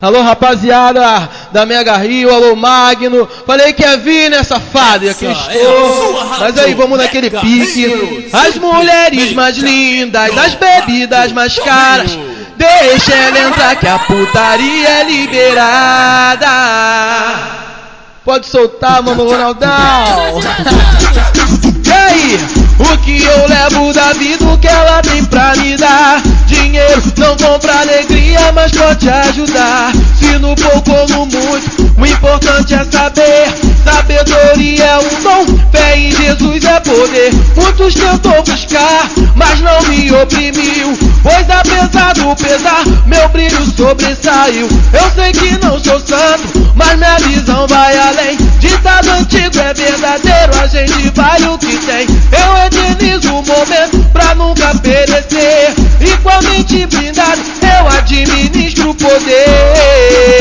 Alô, rapaziada da Mega Rio, alô, Magno. Falei que ia vir, né, safado? E aqui estou. Mas aí, vamos naquele pique. As mulheres mais lindas, as bebidas mais caras. Deixa ela entrar que a putaria é liberada. Pode soltar, mano, Ronaldão. E aí, o que eu levo da vida, o que ela tem pra me dar? Dinheiro não compra alegria, mas pode ajudar. Se no pouco ou no muito, o importante é saber. Sabedoria é um dom, fé em Jesus é poder. Muitos tentou buscar, mas não me oprimiu. Pois apesar do pesar, meu brilho sobressaiu. Eu sei que não sou santo, mas minha visão vai além. Ditado antigo é verdadeiro, a gente vale o que tem. Eu eternizo o momento pra nunca perecer. Igualmente blindado, eu administro o poder.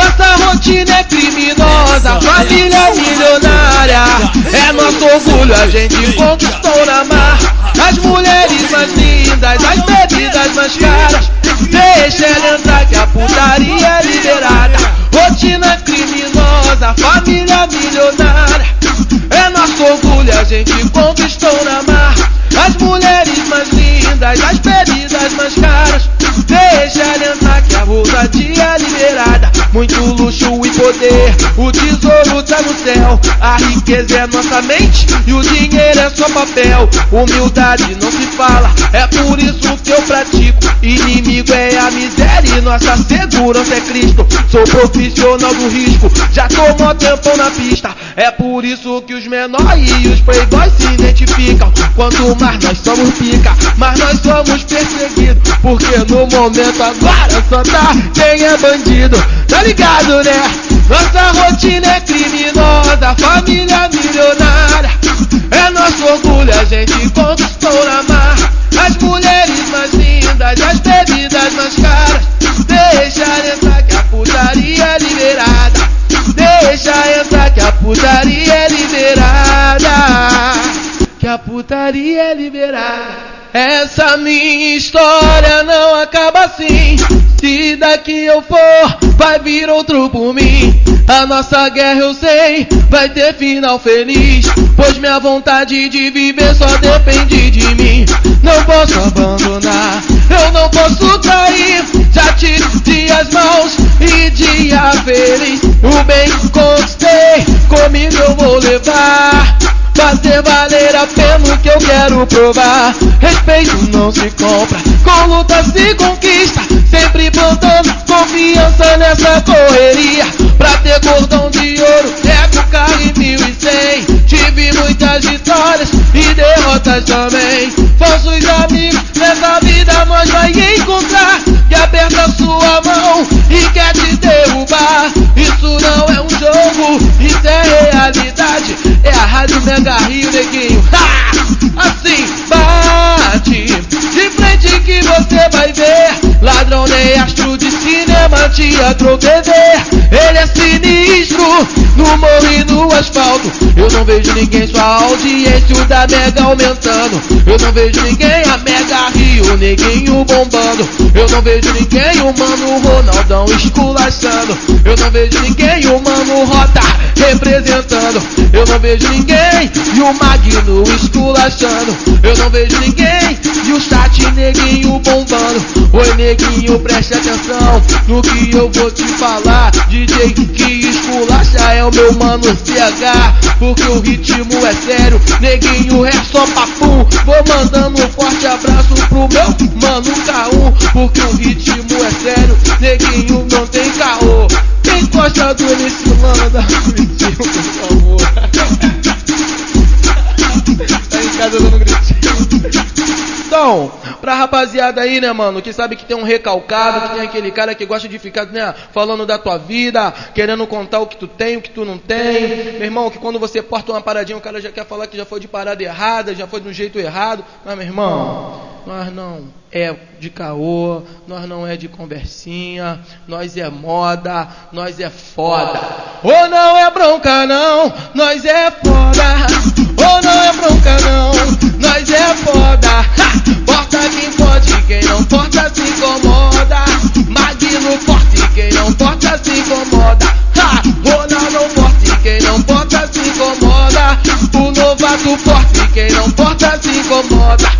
Nossa rotina é criminosa, família milionária. É nosso orgulho, a gente conquistou na mar. As mulheres mais lindas, as bebidas mais caras. Deixa ela entrar que a putaria é liberada. Rotina criminosa, família milionária. É nosso orgulho, a gente conquistou na mar. As mulheres mais lindas, as bebidas mais caras. Deixa ela entrar que a é liberada. Muito luxo e poder, o tesouro tá no céu. A riqueza é nossa mente e o dinheiro é só papel. Humildade não se fala, é por isso que eu pratico. Inimigo é a miséria e nossa segurança é Cristo. Sou profissional do risco, já tomou tempão na pista. É por isso que os menores e os playboys se identificam. Quanto mais nós somos pica, mas nós somos perseguidos. Porque no momento agora só tá quem é bandido. Tá ligado, né? Nossa rotina é criminosa, família milionária. É nosso orgulho, a gente conquistou na mar. As mulheres mais lindas, as bebidas mais caras. Deixa entrar que a putaria é liberada. Deixa entrar que a putaria é liberada. Que a putaria é liberada. Essa minha história não acaba assim. Se daqui eu for, vai vir outro por mim. A nossa guerra eu sei, vai ter final feliz. Pois minha vontade de viver só depende de mim. Não posso abandonar, eu não posso trair. Já tive dias maus e dia feliz. O bem conquistei, comigo eu vou levar. Fazer valer a pena o que eu quero provar. Respeito não se compra, com luta se conquista. Sempre plantando confiança nessa correria. Pra ter cordão de ouro, é carro em mil e cem. Tive muitas vitórias e derrotas também. Falsos amigos, nessa vida nós vai encontrar. Que aperta sua mão e quer te derrubar. Isso não é um jogo, isso é realidade. É a Rádio Mega Rio, neguinho. Ha! Assim, bate de frente que você vai ver. Ladrão nem astro de cinema, teatro TV. Ele é sinistro, e no asfalto. Eu não vejo ninguém, sua audiência da Mega aumentando. Eu não vejo ninguém, a Mega Rio, neguinho bombando. Eu não vejo ninguém, o mano Ronaldão esculachando. Eu não vejo ninguém, o mano Rota representando. Eu não vejo ninguém, e o Magno esculachando. Eu não vejo ninguém, e o chat neguinho bombando. Oi, neguinho, preste atenção no que eu vou te falar. DJ que esculacha é o meu mano CH. Porque o ritmo é sério, neguinho é só papum. Vou mandando um forte abraço pro meu mano K1. Porque o ritmo é sério, neguinho não tem caô. Quem gosta do MC gritinho, por favor. tá em casa dando gritinho. Então, pra rapaziada aí, né, mano, que sabe que tem um recalcado, que tem aquele cara que gosta de ficar, né, falando da tua vida, querendo contar o que tu tem, o que tu não tem. Meu irmão, que quando você porta uma paradinha, o cara já quer falar que já foi de parada errada, já foi de um jeito errado. Mas, meu irmão, nós não é de caô, nós não é de conversinha, nós é moda, nós é foda. Ou não é bronca não, nós é foda. Ou não é bronca não, nós é foda. Porta quem pode, quem não porta se incomoda. Magno forte, quem não porta se incomoda. Ronaldo forte, quem não porta se incomoda. O novato forte, quem não porta se incomoda.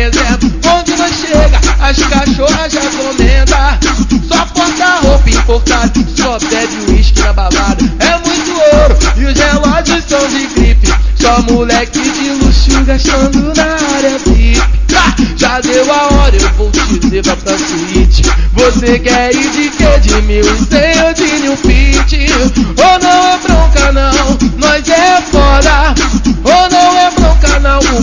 Reserva. Onde nós chega, as cachorras já comentam. Só porta roupa importada, só bebe uísque na balada. É muito ouro e os relógios são de gripe. Só moleque de luxo gastando na área VIP. já deu a hora, eu vou te levar pra suíte. Você quer ir de que? De mil e cem ou de New Fit? Ou não é bronca não, nós é foda. Ou não é bronca não, o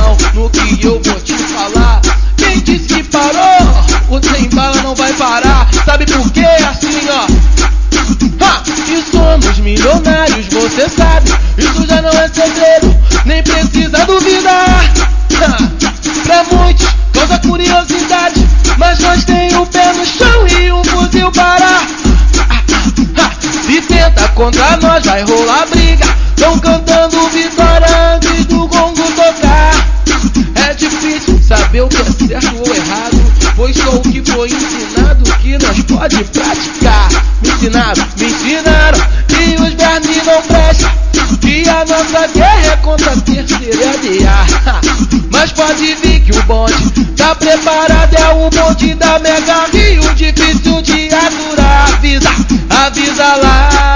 no que eu vou te falar. Quem disse que parou? O sem bala não vai parar, sabe por quê? Assim, ó. Ha! Que somos milionários, você sabe, isso já não é segredo, nem precisa duvidar. Ha! Pra muitos, causa curiosidade, mas nós tem o pé no chão e um fuzil para. Se tenta contra nós, vai rolar briga. Tão cantando certo ou errado, pois só o que foi ensinado que nós pode praticar. Me ensinaram, me ensinaram que os vermes não prestam, que a nossa guerra é contra a terceira DA. Mas pode vir que o bonde tá preparado, é o bonde da Mega Rio, difícil de aturar. Avisa, avisa lá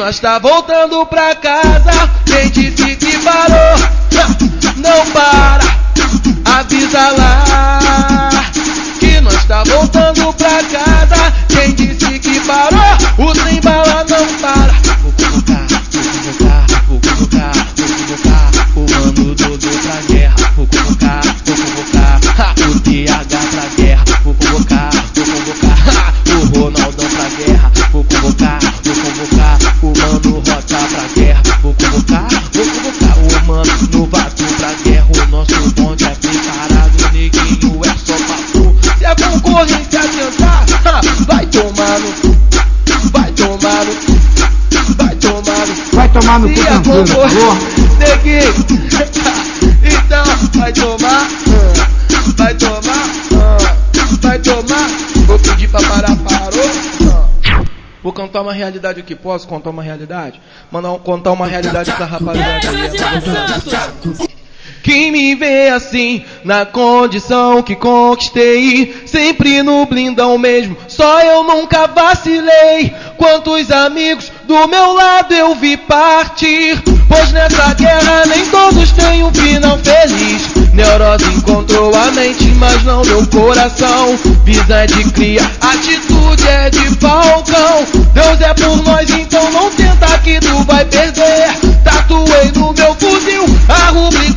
nós tá voltando pra casa. Quem disse que parou, não para. Avisa lá que nós tá voltando pra casa. Quem disse que parou, o sem bala não para. Tomar no cu, Se a tranquilo, falou? concorrência. Neguinho. Então, vai tomar. ah, Vai tomar. ah, Vai tomar. Vou pedir pra parar, parou. ah. Vou contar uma realidade aqui, posso contar uma realidade? Mandar um, contar uma realidade pra rapaziada aí. Quem me vê assim, na condição que conquistei, sempre no blindão mesmo, só eu nunca vacilei. Quantos amigos do meu lado eu vi partir, pois nessa guerra nem todos têm um final feliz. Neurose encontrou a mente, mas não meu coração. Visa é de cria, atitude é de falcão. Deus é por nós, então não tenta que tu vai perder. Tatuei no meu fuzil a rubricar.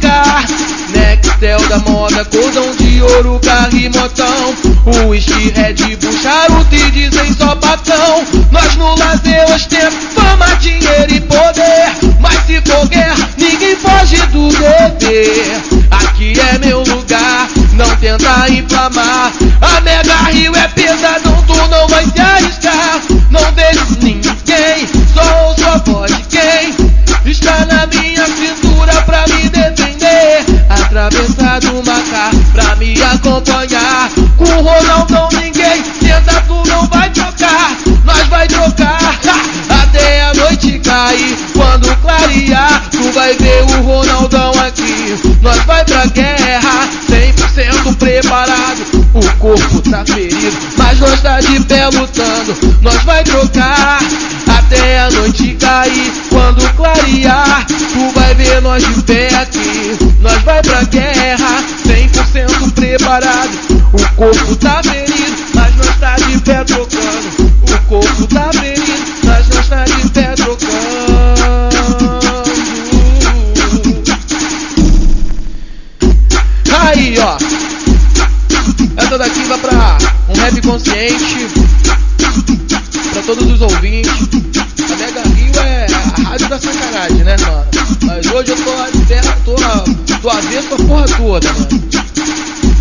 Nextel da moda, cordão de ouro, carro e motão. O whisky, Red Bull, charuto e dizem só patrão. Nós no lazer ostenta fama, dinheiro e poder. Mas se for guerra, ninguém foge do dever. Aqui é meu lugar, não tenta inflamar. A Mega Rio é pesadão, tu não vai se arriscar. Não vejo acompanhar. Com o Ronaldão ninguém tenta, tu não vai trocar. Nós vai trocar até a noite cair. Quando clarear, tu vai ver o Ronaldão aqui. Nós vai pra guerra, 100% preparado. O corpo tá ferido, mas nós tá de pé lutando. Nós vai trocar até a noite cair. Quando clarear, tu vai ver nós de pé aqui. Nós vai pra guerra, 100% preparado. O corpo tá ferido, mas nós tá de pé trocando. O corpo tá ferido, mas nós tá de pé trocando. Aí, ó. Essa daqui vai pra um rap consciente. Pra todos ouvintes. A Mega Rio é a rádio da sacanagem, né, mano? Mas hoje eu tô, tô, tô avesso a porra toda, mano.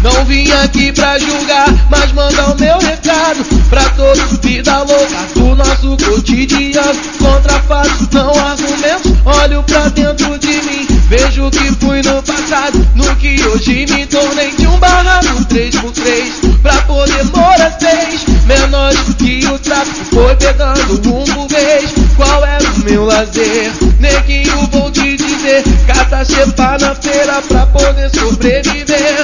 Não vim aqui pra julgar, mas mandar o meu recado pra todos. Vida louca do nosso cotidiano. Contra fatos, não argumentos. Olho pra dentro de mim, vejo que fui no passado. No que hoje me tornei de um barraco 3x3 pra poder morar seis. Menores que o tráfico foi pegando um por vez. Qual era o meu lazer? Neguinho, vou te dizer. Cata chepa na feira pra poder sobreviver.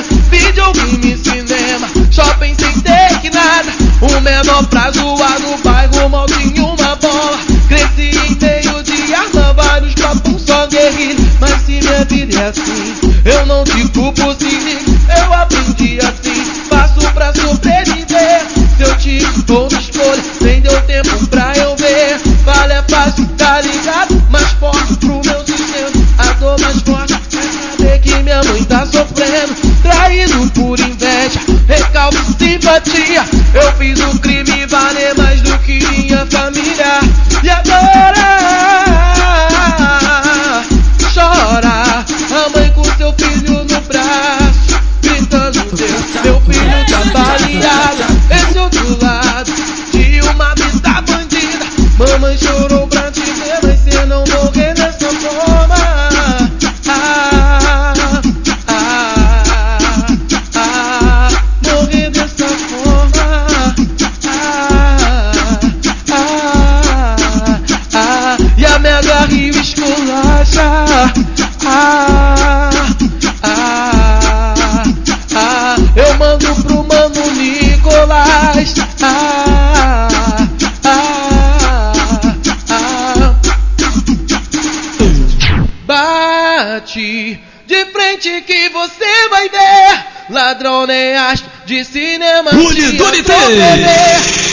Menor pra zoar no bairro mal tinha uma bola. Cresci meio de arma, vários papos só guerrilha. Mas se minha vida é assim, eu não te culpo se. Eu aprendi assim, simpatia. Eu fiz um crime valer bate de frente que você vai ver. Ladrão nem acho de cinema. Se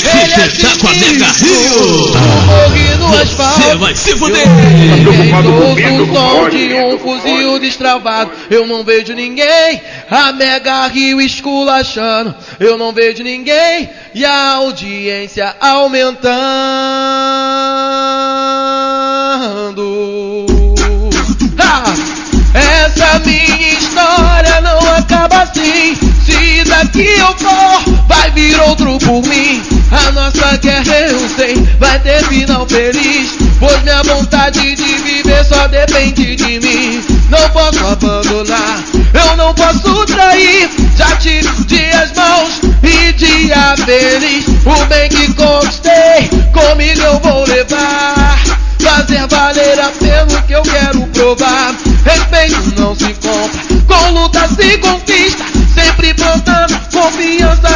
Ele é com a Mega Rio. Você vai se fuder. Eu ouço o som de um fuzil destravado. Eu não vejo ninguém. A Mega Rio esculachando. Eu não vejo ninguém. E a audiência aumentando. Assim. Se daqui eu for, vai vir outro por mim. A nossa guerra eu sei, vai ter final feliz. Pois minha vontade de viver só depende de mim. Não posso abandonar, eu não posso trair. Já tive dias maus e dia feliz. O bem que conquistei, comigo eu vou levar. Fazer valer a pena o que eu quero provar. Respeito não se compra, com luta se conquista.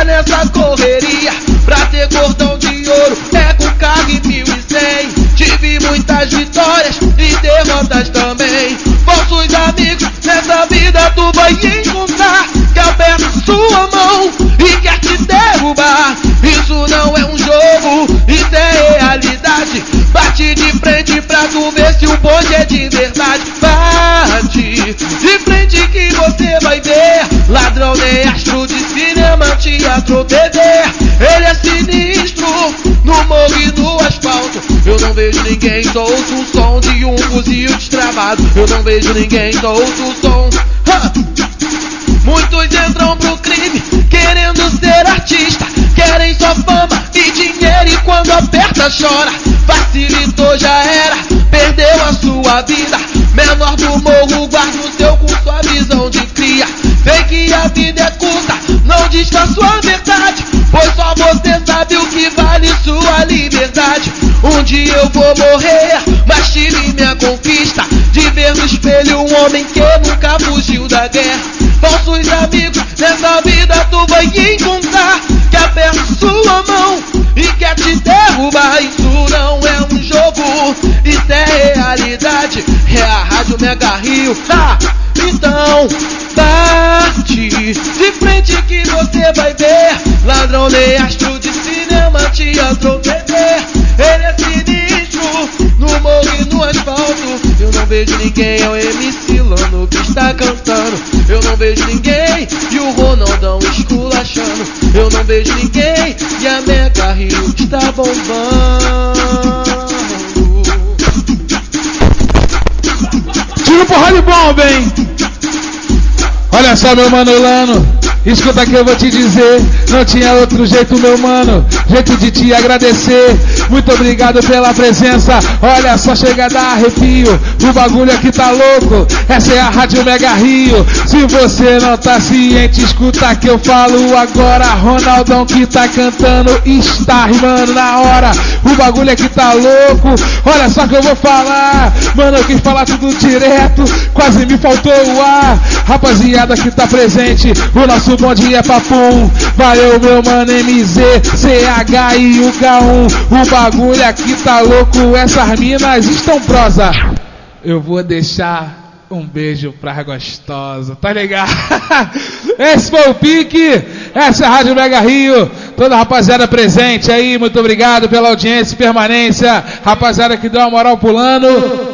Nessa correria. Pra ter cordão de ouro, é com carro e mil e cem. Tive muitas vitórias e derrotas também. Falsos amigos, nessa vida tu vai encontrar. Que aperta sua mão e quer te derrubar. Isso não é um jogo, isso é realidade. Bate de frente pra tu ver se o bonde é de verdade. Bate de frente que você vai ver. Ladrão nem astro cinema, teatro, TV. Ele é sinistro, no morro e no asfalto. Eu não vejo ninguém, só o som de um fuzil destravado. Eu não vejo ninguém, só o som. Ha! Muitos entram pro crime querendo ser artista. Querem só fama e dinheiro e quando aperta chora. Facilitou, já era, perdeu a sua vida. Diz a sua verdade. Pois só você sabe o que vale sua liberdade. Um dia eu vou morrer, mas tive minha conquista. De ver no espelho um homem que nunca fugiu da guerra. Falsos amigos, nessa vida tu vai encontrar Que aperta sua mão e quer te derrubar Isso não é um jogo, isso é realidade É a Rádio Mega Rio, tá? Então bate de frente que você vai ver. Ladrão nem astro de cinema, teatro, TV Ele é sinistro, no morro e no asfalto. Eu não vejo ninguém, é o MC Lano que está cantando. Eu não vejo ninguém e o Ronaldão esculachando. Eu não vejo ninguém e a Mega Rio está bombando. Tiro porra de bomba, hein? Olha só, meu mano Lano. Escuta que eu vou te dizer, não tinha outro jeito, meu mano. Jeito de te agradecer. Muito obrigado pela presença. Olha só, chega a dar arrepio. O bagulho aqui tá louco. Essa é a Rádio Mega Rio. Se você não tá ciente, escuta que eu falo agora. Ronaldão que tá cantando está rimando na hora. O bagulho aqui tá louco. Olha só que eu vou falar. Mano, eu quis falar tudo direto. Quase me faltou o ar. Rapaziada que tá presente. O nosso bom dia papum. Valeu, meu mano MZ, CH e o K1. O bagulho aqui tá louco, essas minas estão prosa. Eu vou deixar um beijo pra gostosa, tá ligado? Esse foi o pique, essa é a Rádio Mega Rio, toda a rapaziada presente aí, muito obrigado pela audiência e permanência, rapaziada que deu uma moral pulando.